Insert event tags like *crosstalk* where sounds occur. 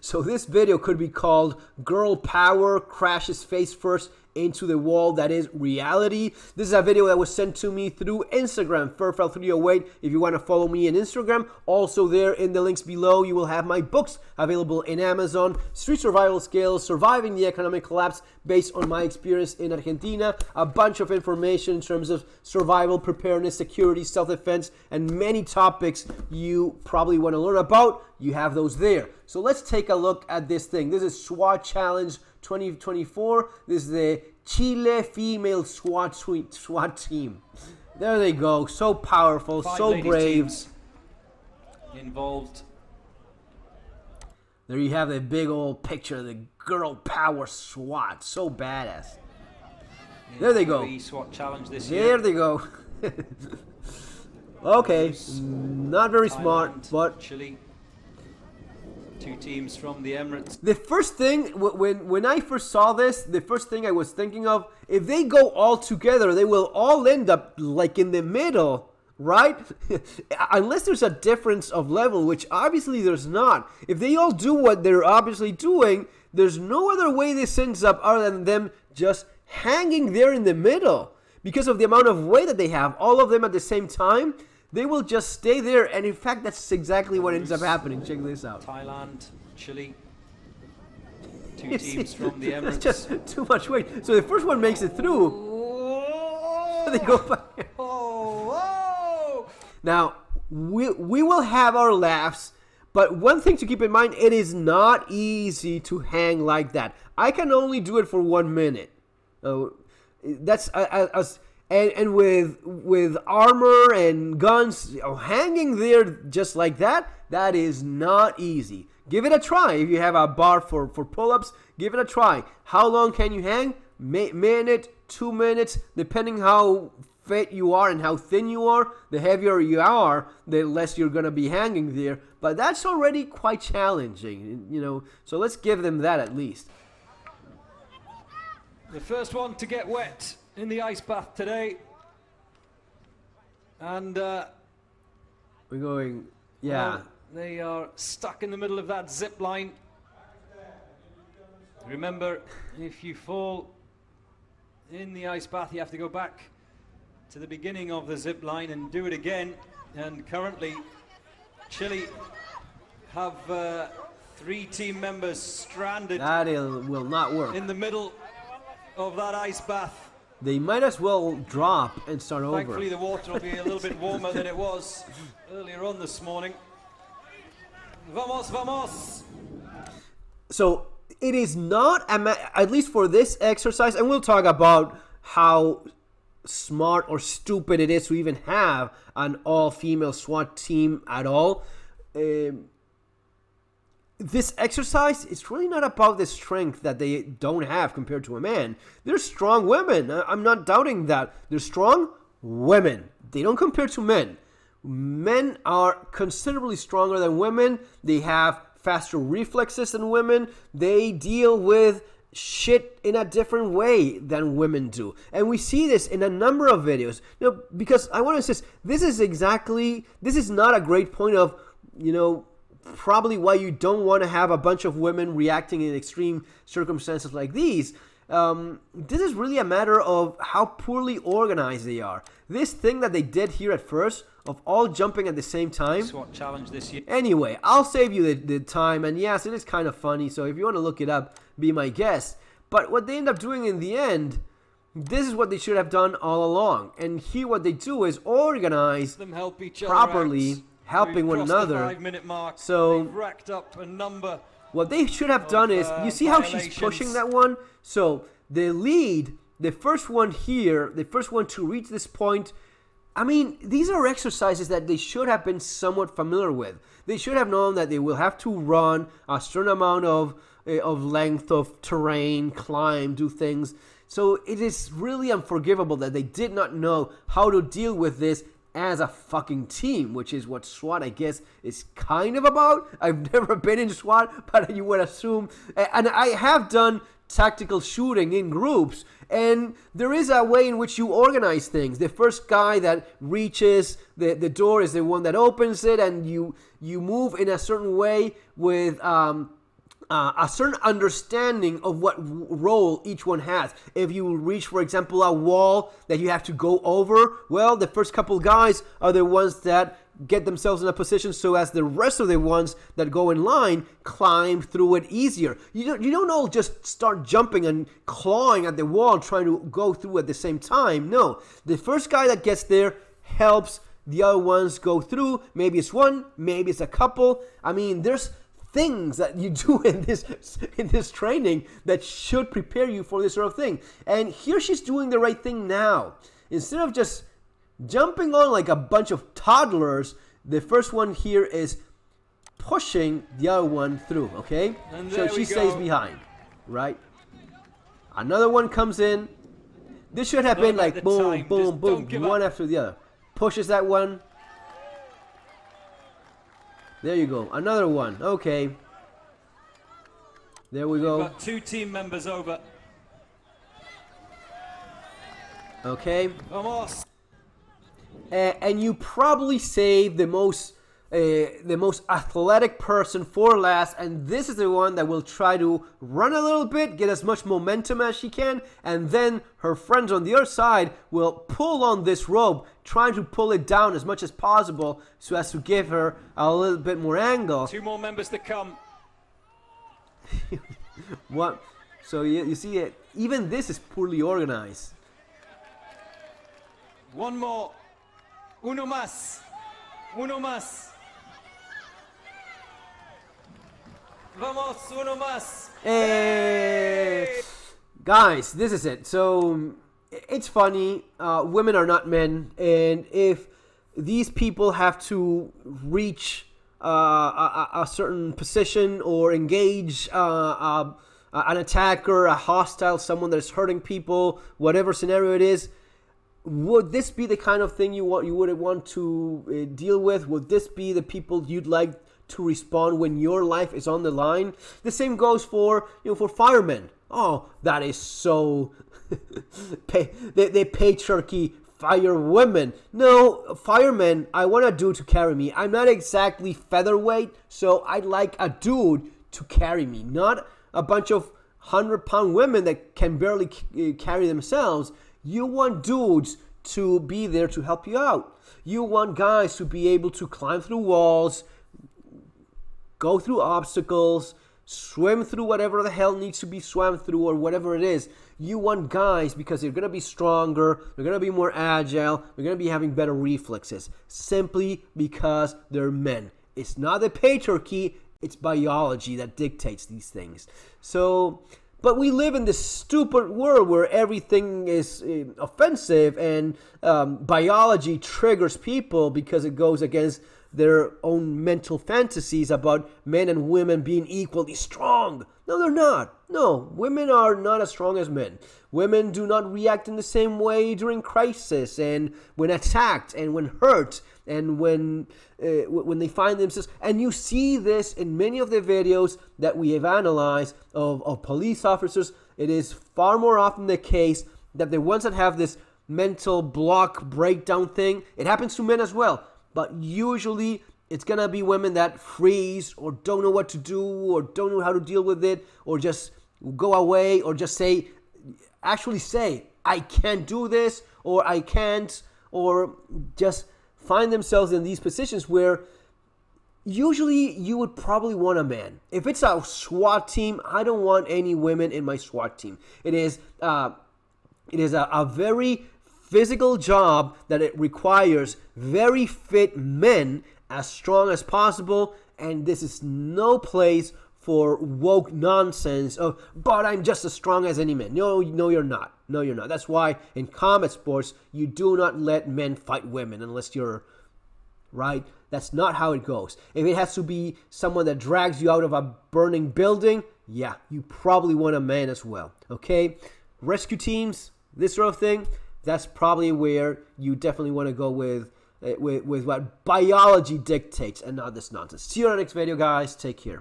So this video could be called Girl Power Crashes Face First into the wall that is reality. This is a video that was sent to me through Instagram, Ferfal308. If you want to follow me on Instagram, also there in the links below, you will have my books available in Amazon, Street Survival Skills, Surviving the Economic Collapse, based on my experience in Argentina, a bunch of information in terms of survival, preparedness, security, self-defense, and many topics you probably want to learn about. You have those there. So let's take a look at this thing. This is SWAT Challenge 2024. This is the Chile female SWAT, SWAT team. There they go. So powerful, Five so brave. Involved. There you have the big old picture of the girl power SWAT. So badass. in There they go. SWAT challenge this There year. they go. *laughs* okay, not very smart, but Chile. Two teams from the Emirates. the first thing when when I first saw this, the first thing I was thinking of, if they go all together, they will all end up like in the middle, right? *laughs* Unless there's a difference of level, which obviously there's not. If they all do what they're obviously doing, there's no other way this ends up other than them just hanging there in the middle because of the amount of weight that they have. All of them at the same time. They will just stay there, and in fact, that's exactly what ends up happening. Check this out. Thailand, Chile. Two *laughs* teams from the *laughs* That's just too much weight. So the first one makes it through. *laughs* They go back. Oh, Now we we will have our laughs, but one thing to keep in mind: it is not easy to hang like that. I can only do it for one minute. Uh, that's uh, uh, us. And, and with with armor and guns you know, hanging there just like that, that is not easy. Give it a try. If you have a bar for, for pull-ups, give it a try. How long can you hang? Mi- minute, two minutes, depending how fit you are and how thin you are. The heavier you are, the less you're gonna be hanging there. But that's already quite challenging, you know. So let's give them that at least. The first one to get wet in the ice bath today. And uh, We're going, yeah. well, they are stuck in the middle of that zip line. Remember, if you fall in the ice bath, you have to go back to the beginning of the zip line and do it again. And currently, Chile have uh, three team members stranded That will not work. in the middle of that ice bath. They might as well drop and start over. Thankfully, the water will be a little bit warmer than it was earlier on this morning. Vamos, vamos! So it is not, a ma- at least for this exercise, and we'll talk about how smart or stupid it is to even have an all-female SWAT team at all. Um, this exercise is really not about the strength that they don't have compared to a man. They're strong women. I'm not doubting that. They're strong women. They don't compare to men. Men are considerably stronger than women. They have faster reflexes than women. They deal with shit in a different way than women do. And we see this in a number of videos. You know, because I want to say this is exactly this is not a great point of, you know, probably why you don't want to have a bunch of women reacting in extreme circumstances like these. Um, this is really a matter of how poorly organized they are. This thing that they did here at first, of all jumping at the same time. SWAT challenge this year. Anyway, I'll save you the, the time, and yes, it is kind of funny, so if you want to look it up, be my guest. But what they end up doing in the end, this is what they should have done all along. And here, what they do is organize Them help each other properly. Helping one another. So- They've racked up a number. What they should have done is, uh, you see how she's pushing that one? So the lead, the first one here, the first one to reach this point, I mean, these are exercises that they should have been somewhat familiar with. They should have known that they will have to run a certain amount of uh, of length of terrain, climb, do things. So it is really unforgivable that they did not know how to deal with this as a fucking team, which is what SWAT, I guess, is kind of about. *laughs* I've never been in SWAT, but you would assume. And I have done tactical shooting in groups, and there is a way in which you organize things. The first guy that reaches the, the door is the one that opens it, and you you move in a certain way with um, uh, a certain understanding of what role each one has. If you reach, for example, a wall that you have to go over, well, the first couple guys are the ones that get themselves in a position so as the rest of the ones that go in line climb through it easier. You don't, you don't all just start jumping and clawing at the wall trying to go through at the same time. No, the first guy that gets there helps the other ones go through. Maybe it's one, maybe it's a couple. I mean, there's things that you *laughs* do in this in this training that should prepare you for this sort of thing. And here she's doing the right thing now. Instead of just jumping on like a bunch of toddlers, the first one here is pushing the other one through, okay? And So she stays behind, right? Another one comes in. This should have Not been like boom, time, boom, just boom, one after the other. Pushes that one. There you go. Another one. Okay. There we go. Got two team members over. Okay. Vamos. uh, and you probably save the most uh, the most athletic person for last and this is the one that will try to run a little bit get as much momentum as she can and then her friends on the other side will pull on this rope trying to pull it down as much as possible so as to give her a little bit more angle Two more members to come. *laughs* what so you, you see it even this is poorly organized One more. Uno más. Uno más. Vamos, uno más. Hey! Guys, this is it. So it's funny. Uh, women are not men, and if these people have to reach uh, a, a- a certain position or engage uh, uh, an attacker, a hostile, someone that's hurting people, whatever scenario it is, would this be the kind of thing you want you would want to uh, deal with would this be the people you'd like to respond when your life is on the line. The same goes for you know for firemen. Oh that is so *laughs* pa- the, the patriarchy fire women no firemen i want a dude to carry me. I'm not exactly featherweight so i'd like a dude to carry me not a bunch of 100 pound women that can barely uh, carry themselves. You want dudes to be there to help you out. You want guys to be able to climb through walls, go through obstacles, swim through whatever the hell needs to be swam through or whatever it is. You want guys because they're going to be stronger, they're going to be more agile, they're going to be having better reflexes simply because they're men. It's not the patriarchy, it's biology that dictates these things. So, but we live in this stupid world where everything is uh, offensive and um, biology triggers people because it goes against their own mental fantasies about men and women being equally strong. No, they're not. No, women are not as strong as men. Women do not react in the same way during crisis and when attacked and when hurt and when uh, when they find themselves and you see this in many of the videos that we have analyzed of, of police officers it is far more often the case that the ones that have this mental block breakdown thing it happens to men as well but usually it's gonna be women that freeze or don't know what to do or don't know how to deal with it or just go away or just say actually say i can't do this or i can't or just find themselves in these positions where usually you would probably want a man. If it's a SWAT team, I don't want any women in my SWAT team. It is uh, it is a, a very physical job that it requires very fit men as strong as possible, and this is no place for woke nonsense of but I'm just as strong as any man. No, no you're not. No, you're not. That's why in combat sports you do not let men fight women unless you're right? That's not how it goes. If it has to be someone that drags you out of a burning building, yeah, you probably want a man as well. Okay? Rescue teams, this sort of thing, that's probably where you definitely want to go with, uh, with with what biology dictates and not this nonsense. See you on the next video, guys. Take care.